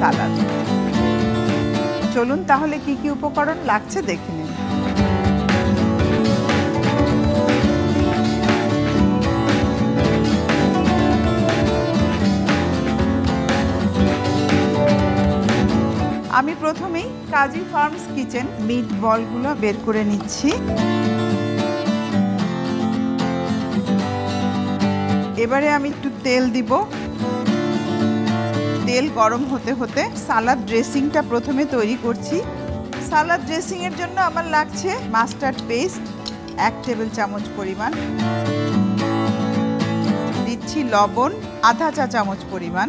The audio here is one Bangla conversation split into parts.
সালাদ চলুন তাহলে কি কি উপকরণ লাগছে দেখে নিন আমি প্রথমেই কাজী ফার্মস কিচেন মিট বলগুলো বের করে নিচ্ছি। এবারে আমি একটু তেল দিব। তেল গরম হতে হতে সালাদ ড্রেসিংটা প্রথমে তৈরি করছি। সালাদ ড্রেসিংয়ের জন্য আমার লাগছে মাস্টার্ড পেস্ট, এক টেবিল চামচ পরিমাণ। দিচ্ছি লবণ, আধা চা চামচ পরিমাণ।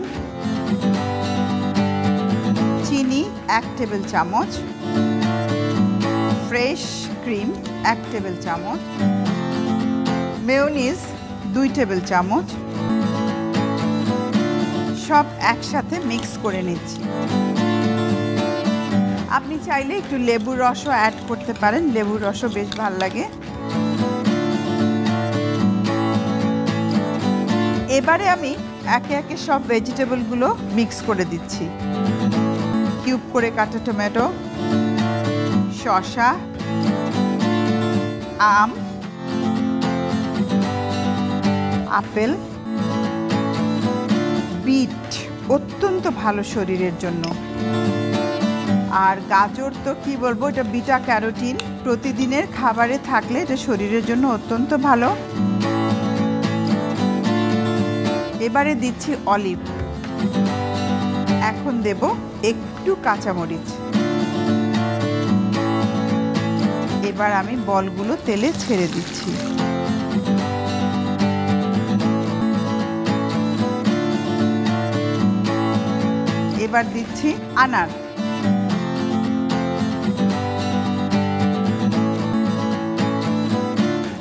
চিনি, এক টেবিল চামচ। ফ্রেশ ক্রিম, এক টেবিল চামচ। মেয়োনিজ, দুই টেবিল চামচ। সব একসাথে মিক্স করে নিচ্ছি। আপনি চাইলে একটু লেবুর রসও অ্যাড করতে পারেন, লেবুর রসও বেশ ভালো লাগে। এবারে আমি একে একে সব ভেজিটেবলগুলো মিক্স করে দিচ্ছি। কিউব করে কাটা টমেটো শসা, আম, আপেল বিট অত্যন্ত ভালো শরীরের জন্য। আর গাজর তো কি বলব, এটা বিটা ক্যারোটিন। প্রতিদিনের খাবারে থাকলে এটা শরীরের জন্য অত্যন্ত ভালো। এবারে দিচ্ছি অলিভ। এখন দেব একটু কাঁচামরিচ। এবার আমি বলগুলো তেলে ছেড়ে দিচ্ছি। এবার দিচ্ছি আনার।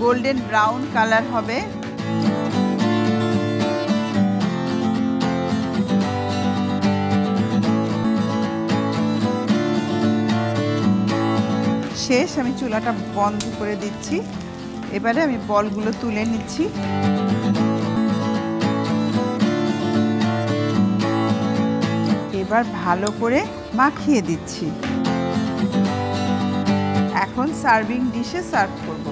গোল্ডেন ব্রাউন কালার হবে। শেষ আমি চুলাটা বন্ধ করে দিচ্ছি। এবারে আমি বলগুলো তুলে নিচ্ছি। এবার ভালো করে মাখিয়ে দিচ্ছি। এখন সার্ভিং ডিশে সার্ভ করব।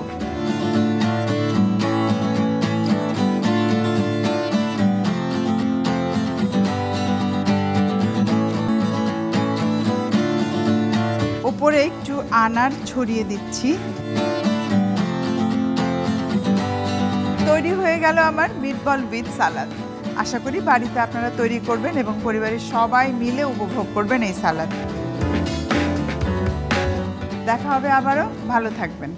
ওপরে একটু আনার ছড়িয়ে দিচ্ছি। তৈরি হয়ে গেল আমার মিটবল উইথ সালাদ আশা করি বাড়িতে আপনারা তৈরি করবেন এবং পরিবারের সবাই মিলে উপভোগ করবেন এই সালাদ। দেখা হবে আবারও। ভালো থাকবেন।